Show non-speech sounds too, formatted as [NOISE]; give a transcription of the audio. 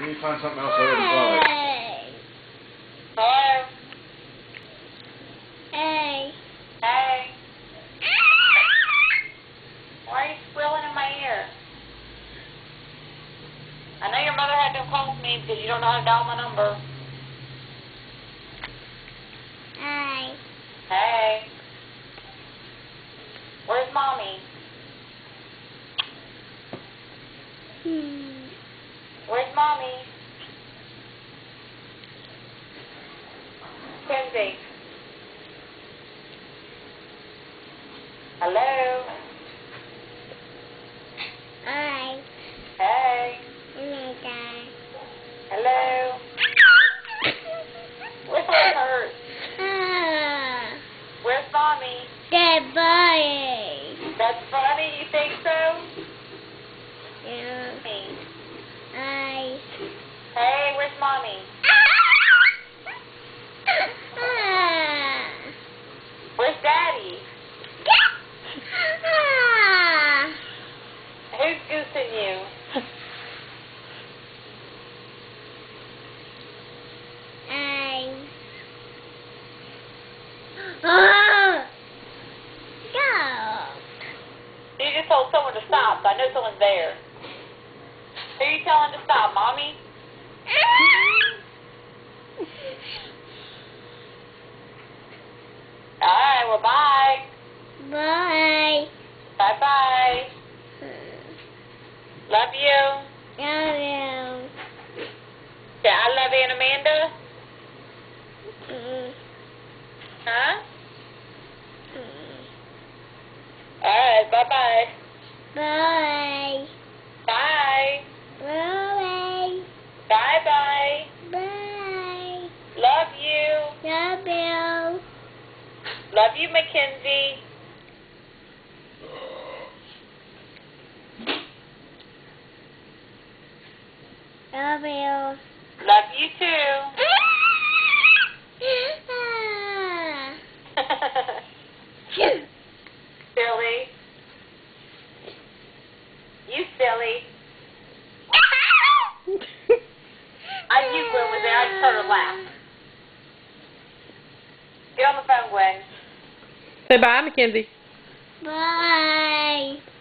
me find something else I. Hello? Hey. Hey? Why are you squealing in my ear? I know your mother had to call me because you don't know how to dial my number. Hey. Hey? Where's mommy? Hmm. Where's mommy? Kenzie. Hello? Hey. Hey? Nigga. Hello? Where's my hurt? Ah. Where's mommy? Good boy. That's funny, you think so? Yeah. Me. Hey. Hey, where's mommy? Ah. Where's daddy? Ah. Who's goosing you? Hey. Ah. Go. You just told someone to stop, I know someone's there. Who are you telling to stop, mommy? Alright, well bye. Bye. Bye bye. Love you. Love you. Yeah, I love Aunt Amanda. Mm. Huh? Mm. Alright, bye bye. Bye. Bye. Bye. Bye bye. Bye. Love you. Love you. Love you, Mackenzie. Love you. Love you too. You [LAUGHS] silly. I knew Gwen was there. I just heard her laugh. Get on the phone, Gwen. Say bye, Mackenzie. Bye.